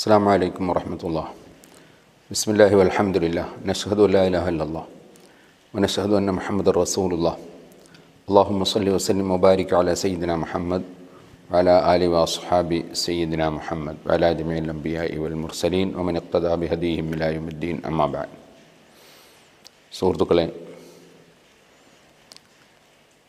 السلام عليكم ورحمة الله بسم الله والحمد لله نشهد أن لا إله إلا الله ونشهد أن محمد رسول الله اللهم صل وسلم وبارك على سيدنا محمد وعلى آله وأصحاب سيدنا محمد وعلى جميع الأنبياء والمرسلين ومن اقتدى بهديهم إلى يوم الدين أما بعد സുഹൃത്തുക്കളെ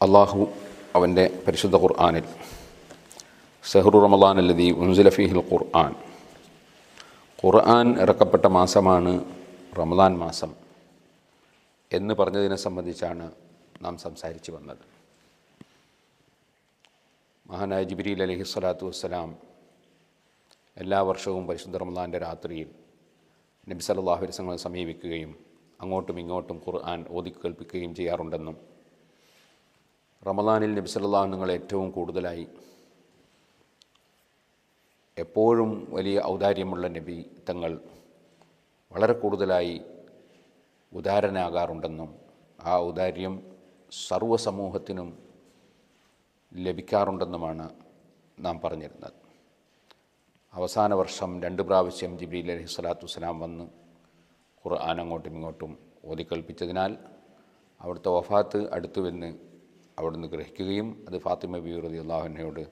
അള്ളാഹു അവൻ്റെ പരിശുദ്ധ ഖുർആാനിൽ സെഹ്റു റമദാൻ അല്ലതി ഉൻസുല ഫീഹിൽ ഖുർആൻ ഖുർആൻ ഇറക്കപ്പെട്ട മാസമാണ് റമദാൻ മാസം എന്ന് പറഞ്ഞതിനെ സംബന്ധിച്ചാണ് നാം സംസാരിച്ചു വന്നത്. മഹാനായ ജിബിരിൽ അലഹി സ്വലാത്തു വസ്സലാം എല്ലാ വർഷവും പരിശുദ്ധ റമദാന്റെ രാത്രിയിൽ നബി സല്ലാഹു വരസങ്ങളെ സമീപിക്കുകയും അങ്ങോട്ടും ഇങ്ങോട്ടും ഖുർആൻ ഓതി കേൾപ്പിക്കുകയും ചെയ്യാറുണ്ടെന്നും റമദാനിൽ നബി സല്ലാഹു നിങ്ങൾ ഏറ്റവും കൂടുതലായി എപ്പോഴും വലിയ ഔദാര്യമുള്ള നബി തങ്ങൾ വളരെ കൂടുതലായി ഉദാരനാകാറുണ്ടെന്നും ആ ഔദാര്യം സർവസമൂഹത്തിനും ലഭിക്കാറുണ്ടെന്നുമാണ് നാം പറഞ്ഞിരുന്നത്. അവസാന വർഷം രണ്ട് പ്രാവശ്യം ജിബ്രീൽ അലഹി സ്വലാത്തു വസ്സലാം വന്ന് ഖുർആൻ അങ്ങോട്ടും ഇങ്ങോട്ടും ഓതിക്കൽപ്പിച്ചതിനാൽ അവിടുത്തെ വഫാത്ത് അടുത്തുവെന്ന് അവിടുന്ന് ഗ്രഹിക്കുകയും അത് ഫാത്തിമ ബി റതി അള്ളാഹുനയോട്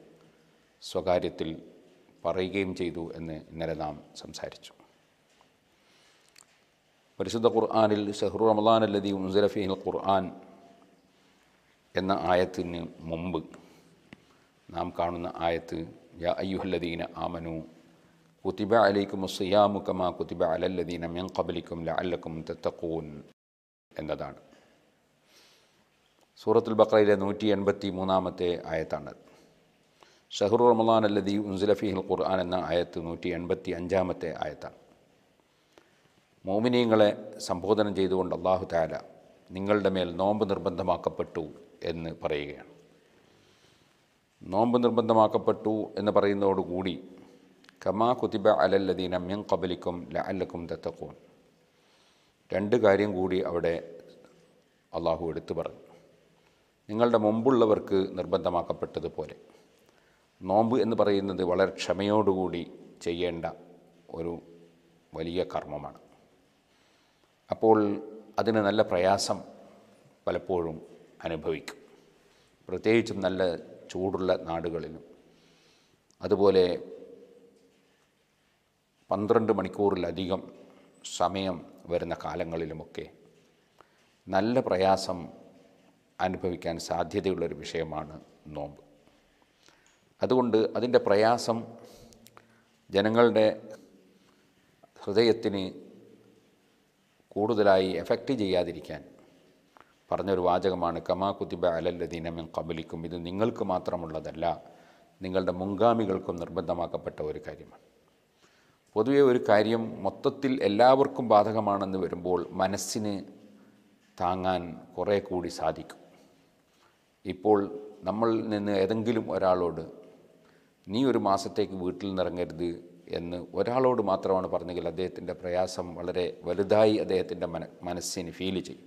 സ്വകാര്യത്തിൽ പറയുകയും ചെയ്തു എന്ന് ഇന്നലെ നാം സംസാരിച്ചു. പരിശുദ്ധ ഖുർആാനിൽ ഷഹ്റു റമദാൻ അല്ലതി ഉൻസലഫീൽ ഖുർആൻ എന്ന ആയത്തിന് മുമ്പ് നാം കാണുന്ന ആയത്ത് യാ അയ്യുഹല്ലദീന ആമനു കുത്തിബ അലൈക്കും സിയാമു കമാ കുത്തിബ അലല്ലദീന മെൻ കബലിക്കും ലഅല്ലക്കും തെത്തക്കൂൻ എന്നതാണ്. സൂറത്തുൽ ബക്രയിലെ നൂറ്റി എൺപത്തി മൂന്നാമത്തെ ആയത്താണ് ഷഹ്റു റമദാൻ അല്ലദീ ഉൻസുലഫിഹിൽ ഖുർആൻ എന്ന ആയത്ത് നൂറ്റി എൺപത്തി അഞ്ചാമത്തെ ആയത്താണ്. മോമിനീങ്ങളെ സംബോധന ചെയ്തുകൊണ്ട് അള്ളാഹു താല നിങ്ങളുടെ മേൽ നോമ്പ് നിർബന്ധമാക്കപ്പെട്ടു എന്ന് പറയുകയാണ്. നോമ്പ് നിർബന്ധമാക്കപ്പെട്ടു എന്ന് പറയുന്നതോടുകൂടി കമാ കുതിബ അലല്ലദീന മിൻ കബലിക്കും ല അല്ലക്കും തത്തക്കോൻ രണ്ട് കാര്യം കൂടി അവിടെ അള്ളാഹു എടുത്തു പറഞ്ഞു. നിങ്ങളുടെ മുമ്പുള്ളവർക്ക് നിർബന്ധമാക്കപ്പെട്ടതുപോലെ. നോമ്പ് എന്ന് പറയുന്നത് വളരെ ക്ഷമയോടുകൂടി ചെയ്യേണ്ട ഒരു വലിയ കർമ്മമാണ്. അപ്പോൾ അതിന് നല്ല പ്രയാസം പലപ്പോഴും അനുഭവിക്കും. പ്രത്യേകിച്ചും നല്ല ചൂടുള്ള നാടുകളിലും. അതുപോലെ പന്ത്രണ്ട് മണിക്കൂറിലധികം സമയം വരുന്ന കാലങ്ങളിലുമൊക്കെ നല്ല പ്രയാസം അനുഭവിക്കാൻ സാധ്യതയുള്ളൊരു വിഷയമാണ് നോമ്പ്. അതുകൊണ്ട് അതിന്റെ പ്രയാസം ജനങ്ങളുടെ ഹൃദയത്തിന് കൂടുതലായി എഫക്റ്റ് ചെയ്യാതിരിക്കാൻ പറഞ്ഞൊരു വാചകമാണ് കമാ കുത്തിബ അലല്ലദീനമിൻ കബലിക്കും ഇത് നിങ്ങൾക്ക് മാത്രമുള്ളതല്ല നിങ്ങളുടെ മുൻഗാമികൾക്കും നിർബന്ധമാക്കപ്പെട്ട ഒരു കാര്യമാണ്. പൊതുവെ ഒരു കാര്യം മൊത്തത്തിൽ എല്ലാവർക്കും ബാധകമാണെന്ന് വരുമ്പോൾ മനസ്സിന് താങ്ങാൻ കുറേ കൂടി സാധിക്കും. ഇപ്പോൾ നമ്മൾ നിന്ന് ഏതെങ്കിലും ഒരാളോട് നീ ഒരു മാസത്തേക്ക് വീട്ടിൽ നിന്നിറങ്ങരുത് എന്ന് ഒരാളോട് മാത്രമാണ് പറഞ്ഞെങ്കിൽ അദ്ദേഹത്തിന്റെ പ്രയാസം വളരെ വലുതായി അദ്ദേഹത്തിന്റെ മന മനസ്സിന് ഫീൽ ചെയ്യും.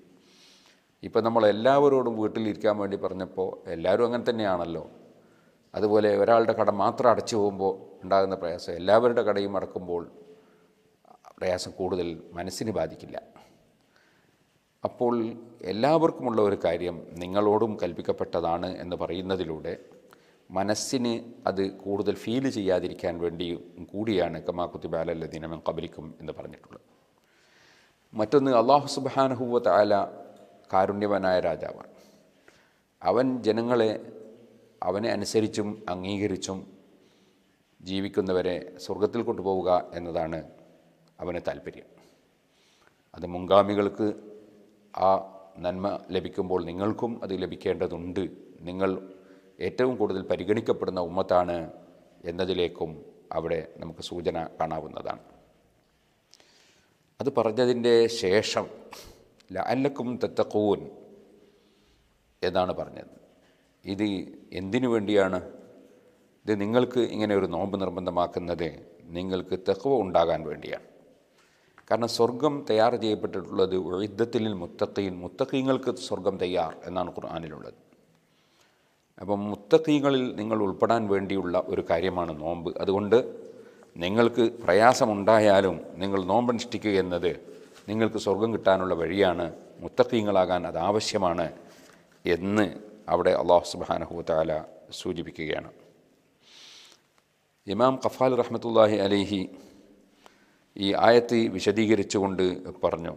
ഇപ്പം നമ്മൾ എല്ലാവരോടും വീട്ടിലിരിക്കാൻ വേണ്ടി പറഞ്ഞപ്പോൾ എല്ലാവരും അങ്ങനെ തന്നെയാണല്ലോ. അതുപോലെ ഒരാളുടെ കട മാത്രം അടച്ചു പോകുമ്പോൾ ഉണ്ടാകുന്ന പ്രയാസം എല്ലാവരുടെ കടയും അടക്കുമ്പോൾ പ്രയാസം കൂടുതൽ മനസ്സിന് ബാധിക്കില്ല. അപ്പോൾ എല്ലാവർക്കുമുള്ള ഒരു കാര്യം നിങ്ങളോടും കൽപ്പിക്കപ്പെട്ടതാണ് എന്ന് പറയുന്നതിലൂടെ മനസ്സിന് അത് കൂടുതൽ ഫീൽ ചെയ്യാതിരിക്കാൻ വേണ്ടി കൂടിയാണ് കമാ കുത്തിബ അലല്ലദീനമൻ കബലിക്കും എന്ന് പറഞ്ഞിട്ടുള്ളത്. മറ്റൊന്ന് അള്ളാഹു സുബാനഹുവത്ത് ആല കാരുണ്യവനായ രാജാവാണ്. അവൻ ജനങ്ങളെ അവനെ അനുസരിച്ചും അംഗീകരിച്ചും ജീവിക്കുന്നവരെ സ്വർഗത്തിൽ കൊണ്ടുപോവുക എന്നതാണ് അവന് താല്പര്യം. അത് മുൻഗാമികൾക്ക് ആ നന്മ ലഭിക്കുമ്പോൾ നിങ്ങൾക്കും അത് ലഭിക്കേണ്ടതുണ്ട്. നിങ്ങൾ ഏറ്റവും കൂടുതൽ പരിഗണിക്കപ്പെടുന്ന ഉമ്മത്താണ് എന്നതിലേക്കും അവിടെ നമുക്ക് സൂചന കാണാവുന്നതാണ്. അത് പറഞ്ഞതിന്റെ ശേഷം ലഅല്ലക്കും തെത്തക്കൂൻ എന്നാണ് പറഞ്ഞത്. ഇത് എന്തിനു വേണ്ടിയാണ്? ഇത് നിങ്ങൾക്ക് ഇങ്ങനെ ഒരു നോമ്പ് നിർബന്ധമാക്കുന്നത് നിങ്ങൾക്ക് തെക്കുവ ഉണ്ടാകാൻ വേണ്ടിയാണ്. കാരണം സ്വർഗം തയ്യാർ ചെയ്യപ്പെട്ടിട്ടുള്ളത് ഒഴുദ്ധത്തിൽ മുത്തക്കീൻ മുത്തക്കീങ്ങൾക്ക് സ്വർഗം തയ്യാർ എന്നാണ് ഖുർആാനിലുള്ളത്. അപ്പം മുത്തക്കീകളിൽ നിങ്ങൾ ഉൾപ്പെടാൻ വേണ്ടിയുള്ള ഒരു കാര്യമാണ് നോമ്പ്. അതുകൊണ്ട് നിങ്ങൾക്ക് പ്രയാസമുണ്ടായാലും നിങ്ങൾ നോമ്പനുഷ്ഠിക്കുക എന്നത് നിങ്ങൾക്ക് സ്വർഗം കിട്ടാനുള്ള വഴിയാണ് മുത്തക്കീങ്ങളാകാൻ അത് ആവശ്യമാണ് എന്ന് അവിടെ അള്ളാഹു സുബാനഹുത്താല സൂചിപ്പിക്കുകയാണ്. ഇമാം ഖഫാൽ റഹ്മത്തുല്ലാഹി അലിഹി ഈ ആയത്ത് വിശദീകരിച്ചുകൊണ്ട് പറഞ്ഞു.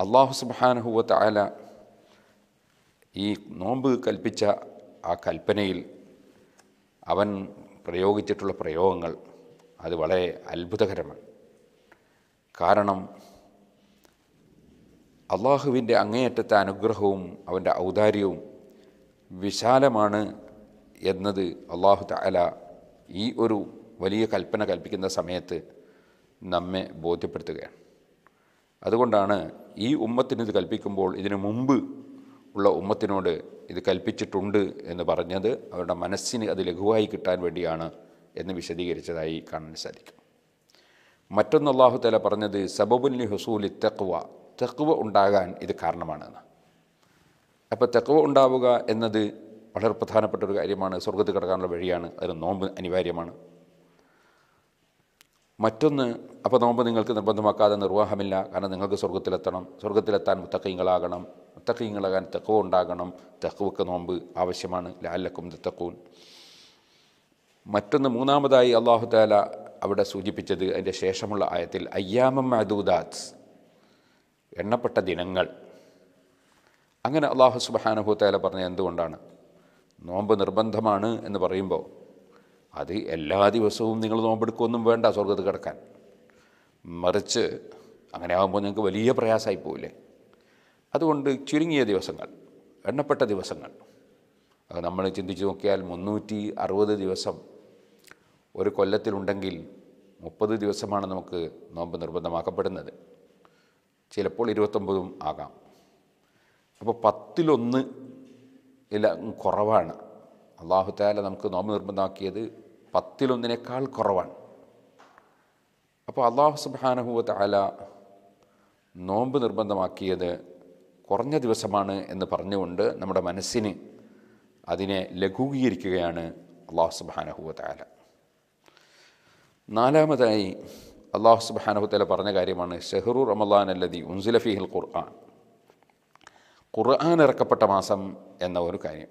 അള്ളാഹു സുബാനഹുവത്ത് ആല ഈ നോമ്പ് കൽപ്പിച്ച ആ കൽപ്പനയിൽ അവൻ പ്രയോഗിച്ചിട്ടുള്ള പ്രയോഗങ്ങൾ അത് വളരെ അത്ഭുതകരമാണ്. കാരണം അള്ളാഹുവിന്റെ അങ്ങേയറ്റത്തെ അനുഗ്രഹവും അവന്റെ ഔദാര്യവും വിശാലമാണ് എന്നത് അള്ളാഹു തആല ഈ ഒരു വലിയ കൽപ്പന കൽപ്പിക്കുന്ന സമയത്ത് നമ്മെ ബോധ്യപ്പെടുത്തുകയാണ്. അതുകൊണ്ടാണ് ഈ ഉമ്മത്തിന് ഇത് കൽപ്പിക്കുമ്പോൾ ഇതിനു മുമ്പ് ഉള്ള ഉമ്മത്തിനോട് ഇത് കൽപ്പിച്ചിട്ടുണ്ട് എന്ന് പറഞ്ഞത് അവരുടെ മനസ്സിന് അത് ലഘുവായി കിട്ടാൻ വേണ്ടിയാണ് എന്ന് വിശദീകരിച്ചതായി കാണാൻ സാധിക്കും. മറ്റൊന്ന് അള്ളാഹു തല പറഞ്ഞത് സബബുല്ലി ഹുസൂലി തെക്കുവ തെക്കുവ ഉണ്ടാകാൻ ഇത് കാരണമാണെന്ന്. അപ്പോൾ തെക്കുവ ഉണ്ടാവുക എന്നത് വളരെ പ്രധാനപ്പെട്ട ഒരു കാര്യമാണ്. സ്വർഗത്ത് കിടക്കാനുള്ള വഴിയാണ്. അതിന് നോമ്പ് അനിവാര്യമാണ്. മറ്റൊന്ന് അപ്പോൾ നോമ്പ് നിങ്ങൾക്ക് നിർബന്ധമാക്കാതെ നിർവാഹമില്ല. കാരണം നിങ്ങൾക്ക് സ്വർഗത്തിലെത്തണം സ്വർഗത്തിലെത്താൻ മുത്തക്കീങ്ങളാകണം മുത്തക്കീങ്ങളാകാൻ തെക്കവ് ഉണ്ടാകണം. തെക്കുവക്ക് നോമ്പ് ആവശ്യമാണ്. ലാലക്കും തെക്കൂൻ മറ്റൊന്ന് മൂന്നാമതായി അള്ളാഹു താല അവിടെ സൂചിപ്പിച്ചത് അതിന്റെ ശേഷമുള്ള ആയത്തിൽ അയ്യാമം അദൂദാത്ത് എണ്ണപ്പെട്ട ദിനങ്ങൾ. അങ്ങനെ അള്ളാഹു സുബാനഹു താല പറഞ്ഞ എന്തുകൊണ്ടാണ്? നോമ്പ് നിർബന്ധമാണ് എന്ന് പറയുമ്പോൾ അത് എല്ലാ ദിവസവും നിങ്ങൾ നോമ്പെടുക്കുമൊന്നും വേണ്ട സ്വർഗത്ത് കിടക്കാൻ. മറിച്ച് അങ്ങനെ ആകുമ്പോൾ നിങ്ങൾക്ക് വലിയ പ്രയാസമായി പോവില്ലേ അതുകൊണ്ട് ചുരുങ്ങിയ ദിവസങ്ങൾ എണ്ണപ്പെട്ട ദിവസങ്ങൾ. നമ്മൾ ചിന്തിച്ച് നോക്കിയാൽ മുന്നൂറ്റി അറുപത് ദിവസം ഒരു കൊല്ലത്തിലുണ്ടെങ്കിൽ മുപ്പത് ദിവസമാണ് നമുക്ക് നോമ്പ് നിർബന്ധമാക്കപ്പെടുന്നത്. ചിലപ്പോൾ ഇരുപത്തൊമ്പതും ആകാം. അപ്പോൾ പത്തിലൊന്ന് ഇല്ല കുറവാണ്. അള്ളാഹുത്താല നമുക്ക് നോമ്പ് നിർബന്ധമാക്കിയത് പത്തിലൊന്നിനേക്കാൾ കുറവാണ്. അപ്പോൾ അള്ളാഹു സുബാനഹുവ താല നോമ്പ് നിർബന്ധമാക്കിയത് കുറഞ്ഞ ദിവസമാണ് എന്ന് പറഞ്ഞുകൊണ്ട് നമ്മുടെ മനസ്സിന് അതിനെ ലഘൂകീകരിക്കുകയാണ് അള്ളാഹു സുബാനഹുവല നാലാമതായി അള്ളാഹു സുബാനഹുത്തല പറഞ്ഞ കാര്യമാണ് ഷെഹറു റമദാൻ അല്ലതി ഉൻസുലഫിഹിൽ ഖുർആൻ. ഖുർആൻ ഇറക്കപ്പെട്ട മാസം എന്ന ഒരു കാര്യം.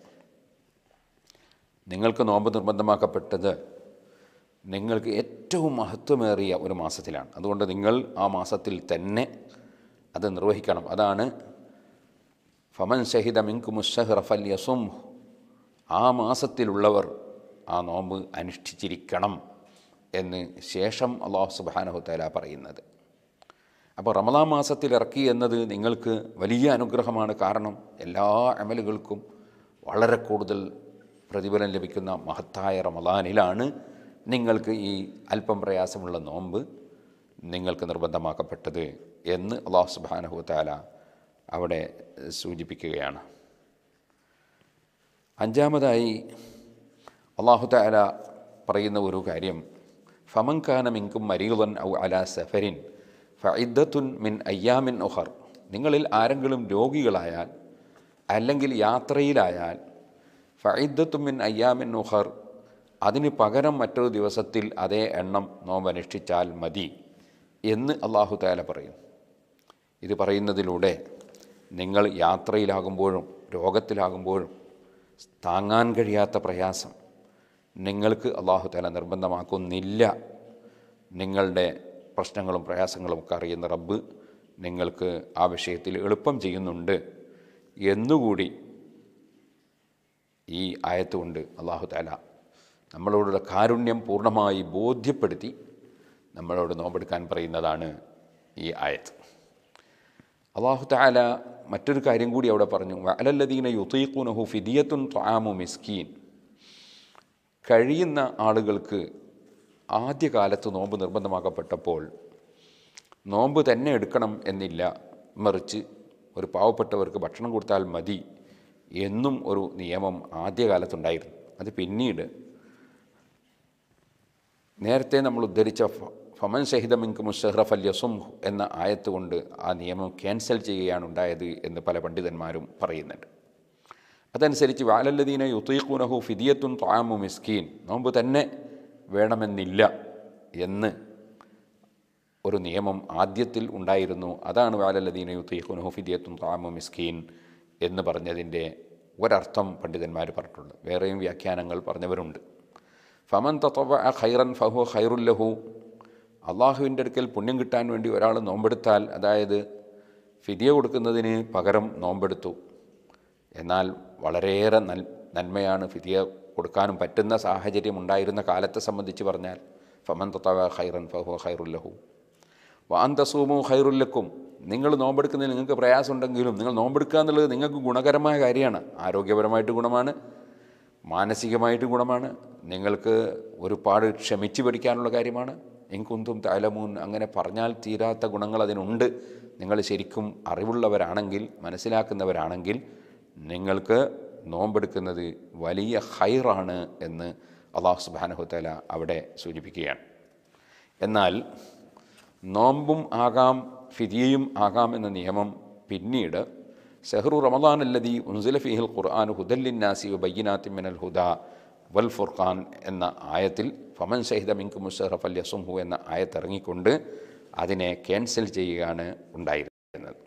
നിങ്ങൾക്ക് നോമ്പ് നിർബന്ധമാക്കപ്പെട്ടത് നിങ്ങൾക്ക് ഏറ്റവും മഹത്വമേറിയ ഒരു മാസത്തിലാണ്. അതുകൊണ്ട് നിങ്ങൾ ആ മാസത്തിൽ തന്നെ അത് നിർവഹിക്കണം. അതാണ് ഫമൻ ഷഹിദ മിങ്കു റഫൽ യസും ആ മാസത്തിലുള്ളവർ ആ നോമ്പ് അനുഷ്ഠിച്ചിരിക്കണം എന്ന് ശേഷം അള്ളാഹു സുബാനഹു തല പറയുന്നത്. അപ്പോൾ റമദാ മാസത്തിൽ ഇറക്കി എന്നത് നിങ്ങൾക്ക് വലിയ അനുഗ്രഹമാണ്. കാരണം എല്ലാ അമലുകൾക്കും വളരെ കൂടുതൽ പ്രതിഫലം ലഭിക്കുന്ന മഹത്തായ റമദാനിലാണ് നിങ്ങൾക്ക് ഈ അല്പം പ്രയാസമുള്ള നോമ്പ് നിങ്ങൾക്ക് നിർബന്ധമാക്കപ്പെട്ടത് എന്ന് അള്ളാഹു സുബാനഹു താല അവിടെ സൂചിപ്പിക്കുകയാണ്. അഞ്ചാമതായി അള്ളാഹു താല പറയുന്ന ഒരു കാര്യം ഫമങ്കാന മിങ്കും മരീലൻ ഔ അല സഫരിൻ ഫഇദ്ദത്തുൻ മിൻ അയ്യാമിൻ ഒഹർ നിങ്ങളിൽ ആരെങ്കിലും രോഗികളായാൽ അല്ലെങ്കിൽ യാത്രയിലായാൽ ഫഇദ്ദത്തും മിൻ അയ്യാമിൻ ഒഹർ അതിന് പകരം മറ്റൊരു ദിവസത്തിൽ അതേ എണ്ണം നോമ്പ് അനുഷ്ഠിച്ചാൽ മതി എന്ന് അള്ളാഹു താല പറയും. ഇത് പറയുന്നതിലൂടെ നിങ്ങൾ യാത്രയിലാകുമ്പോഴും രോഗത്തിലാകുമ്പോഴും താങ്ങാൻ കഴിയാത്ത പ്രയാസം നിങ്ങൾക്ക് അള്ളാഹു താല നിർബന്ധമാക്കുന്നില്ല. നിങ്ങളുടെ പ്രശ്നങ്ങളും പ്രയാസങ്ങളും ഒക്കെ അറിയുന്ന റബ്ബ് നിങ്ങൾക്ക് ആ വിഷയത്തിൽ എളുപ്പം ചെയ്യുന്നുണ്ട് എന്നുകൂടി ഈ ആയത്തുകൊണ്ട് അള്ളാഹു താല നമ്മളോടുള്ള കാരുണ്യം പൂർണമായി ബോധ്യപ്പെടുത്തി നമ്മളോട് നോമ്പെടുക്കാൻ പറയുന്നതാണ് ഈ ആയത്ത്. അള്ളാഹു താല മറ്റൊരു കാര്യം കൂടി അവിടെ പറഞ്ഞു. അലല്ലദീന യുത്തീഖുനഹു ഫിദിയത്തുൻ ത്വാമു മിസ്കീൻ. കഴിയുന്ന ആളുകൾക്ക് ആദ്യകാലത്ത് നോമ്പ് നിർബന്ധമാക്കപ്പെട്ടപ്പോൾ നോമ്പ് തന്നെ എടുക്കണം എന്നില്ല. മറിച്ച് ഒരു പാവപ്പെട്ടവർക്ക് ഭക്ഷണം കൊടുത്താൽ മതി എന്നും ഒരു നിയമം ആദ്യകാലത്തുണ്ടായിരുന്നു. അത് പിന്നീട് നേരത്തെ നമ്മൾ ഉദ്ധരിച്ച ഫമൻ ഷഹിദ മിങ്ക് മുഷഹ്റഫ് അൽ യസും എന്ന ആയത്ത് കൊണ്ട് ആ നിയമം ക്യാൻസൽ ചെയ്യുകയാണ് ഉണ്ടായത് എന്ന് പല പണ്ഡിതന്മാരും പറയുന്നുണ്ട്. അതനുസരിച്ച് വാലല്ലദീന യുത്തീഖുനഹു ഫിദിയത്തുൻ ത്വാമു മിസ്കീൻ നോമ്പ് തന്നെ വേണമെന്നില്ല എന്ന് ഒരു നിയമം ആദ്യത്തിൽ ഉണ്ടായിരുന്നു. അതാണ് വാലല്ലദീന യുത്തീഖുനഹു ഫിദിയത്തുൻ ത്വാമു മിസ്കീൻ എന്ന് പറഞ്ഞതിന്റെ ഒരർത്ഥം പണ്ഡിതന്മാർ പറഞ്ഞിട്ടുണ്ട്. വേറെയും വ്യാഖ്യാനങ്ങൾ പറഞ്ഞവരുണ്ട്. ഫമൻ തത്വ ഖൈറൻ ഫഹു ഖൈറുല്ലഹു അള്ളാഹുവിന്റെ അടുക്കൽ പുണ്യം കിട്ടാൻ വേണ്ടി ഒരാൾ നോമ്പെടുത്താൽ അതായത് ഫിദിയ കൊടുക്കുന്നതിന് പകരം നോമ്പെടുത്തു. എന്നാൽ വളരെയേറെ നൽ നന്മയാണ് ഫിദിയ കൊടുക്കാനും പറ്റുന്ന സാഹചര്യം ഉണ്ടായിരുന്ന കാലത്തെ സംബന്ധിച്ച് പറഞ്ഞാൽ ഫമൻ തത്തവ ഖൈറൻ ഫഹു ഖൈറുല്ലഹു വാൻ തസൂമു ഖൈറുല്ലക്കും നിങ്ങൾ നോമ്പെടുക്കുന്നതിന് നിങ്ങൾക്ക് പ്രയാസമുണ്ടെങ്കിലും നിങ്ങൾ നോമ്പെടുക്കുക എന്നുള്ളത് നിങ്ങൾക്ക് ഗുണകരമായ കാര്യമാണ്. ആരോഗ്യപരമായിട്ട് ഗുണമാണ് മാനസികമായിട്ട് ഗുണമാണ് നിങ്ങൾക്ക് ഒരുപാട് ക്ഷമിച്ച് പഠിക്കാനുള്ള കാര്യമാണ്. എങ്കുന്തും താലമൂൻ അങ്ങനെ പറഞ്ഞാൽ തീരാത്ത ഗുണങ്ങൾ അതിനുണ്ട്. നിങ്ങൾ ശരിക്കും അറിവുള്ളവരാണെങ്കിൽ മനസ്സിലാക്കുന്നവരാണെങ്കിൽ നിങ്ങൾക്ക് നോമ്പെടുക്കുന്നത് വലിയ ഹൈറാണ് എന്ന് അള്ളാഹു സുബാനഹുത്തല അവിടെ സൂചിപ്പിക്കുകയാണ്. എന്നാൽ നോമ്പും ആകാം ഫിദിയയും ആകാം എന്ന നിയമം പിന്നീട് സെഹ്റു റമദാൻ അല്ലദീ ഉൻസില ഫിഹിൽ ഖുർആൻ ഹുദല്ലിന്നാസി ബയ്യനാത്തി മിനൽ ഹുദ വൽ ഫുർഖാൻ എന്ന ആയത്തിൽ ഫമൻ ഷഹിദ മിങ്കു മുഷറഫ് അൽ യസുംഹു എന്ന ആയത്ത് ഇറങ്ങിക്കൊണ്ട് അതിനെ ക്യാൻസൽ ചെയ്യുകയാണ് ഉണ്ടായിരുന്നത്.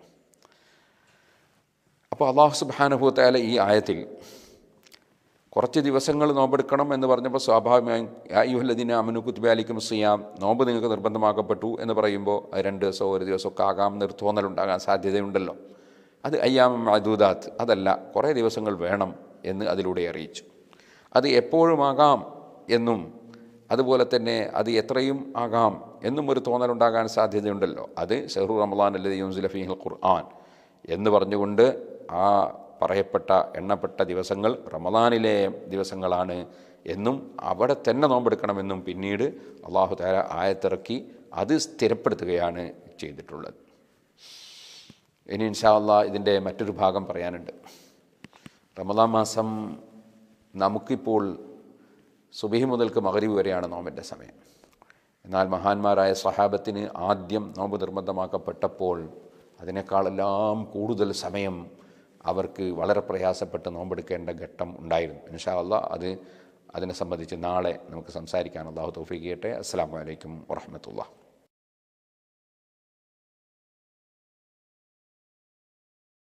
അപ്പോൾ അള്ളാഹു സുബാനുഭൂത്തായ ഈ ആയത്തിൽ കുറച്ച് ദിവസങ്ങൾ നോമ്പെടുക്കണം എന്ന് പറഞ്ഞപ്പോൾ സ്വാഭാവികമായും യുഹല്ലദീന അമനു കുത്തുബാലിക്കും സിയാം നോമ്പ് നിങ്ങൾക്ക് നിർബന്ധമാക്കപ്പെട്ടു എന്ന് പറയുമ്പോൾ രണ്ട് ദിവസമോ ഒരു ദിവസമൊക്കെ ആകാം നിർത്തോന്നലുണ്ടാകാൻ തോന്നലുണ്ടാകാൻ സാധ്യതയുണ്ടല്ലോ. അത് അയ്യാമം അദൂദാത്ത് അതല്ല കുറേ ദിവസങ്ങൾ വേണം എന്ന് അതിലൂടെ അറിയിച്ചു. അത് എപ്പോഴുമാകാം എന്നും അതുപോലെ തന്നെ അത് എത്രയും ആകാം എന്നും ഒരു തോന്നലുണ്ടാകാൻ സാധ്യതയുണ്ടല്ലോ. അത് ഷെഹ്റു റമദാൻ അല്ലെ യൂസുലഫീൽ ഖുർആൻ എന്ന് പറഞ്ഞുകൊണ്ട് ആ പറയപ്പെട്ട എണ്ണപ്പെട്ട ദിവസങ്ങൾ റമദാനിലെ ദിവസങ്ങളാണ് എന്നും അവിടെ തന്നെ നോമ്പെടുക്കണമെന്നും പിന്നീട് അള്ളാഹു താര ആയത്തിറക്കി അത് സ്ഥിരപ്പെടുത്തുകയാണ് ചെയ്തിട്ടുള്ളത്. ഇനി ഇൻഷാ ഇതിന്റെ മറ്റൊരു ഭാഗം പറയാനുണ്ട്. റമദാൻ മാസം നമുക്കിപ്പോൾ സുബഹി മുതൽക്ക് മകരീവ് വരെയാണ് നോമ്പിന്റെ സമയം. എന്നാൽ മഹാന്മാരായ സഹാബത്തിന് ആദ്യം നോമ്പ് നിർബന്ധമാക്കപ്പെട്ടപ്പോൾ അതിനേക്കാളെല്ലാം കൂടുതൽ സമയം അവർക്ക് വളരെ പ്രയാസപ്പെട്ട് നോമ്പെടുക്കേണ്ട ഘട്ടം ഉണ്ടായിരുന്നു. ഇൻഷാ അല്ല അത് അതിനെ സംബന്ധിച്ച് നാളെ നമുക്ക് സംസാരിക്കാൻ അള്ളാഹു തോഫിക്ക് അസ്സാം വലൈക്കും വാഹമത്തുള്ള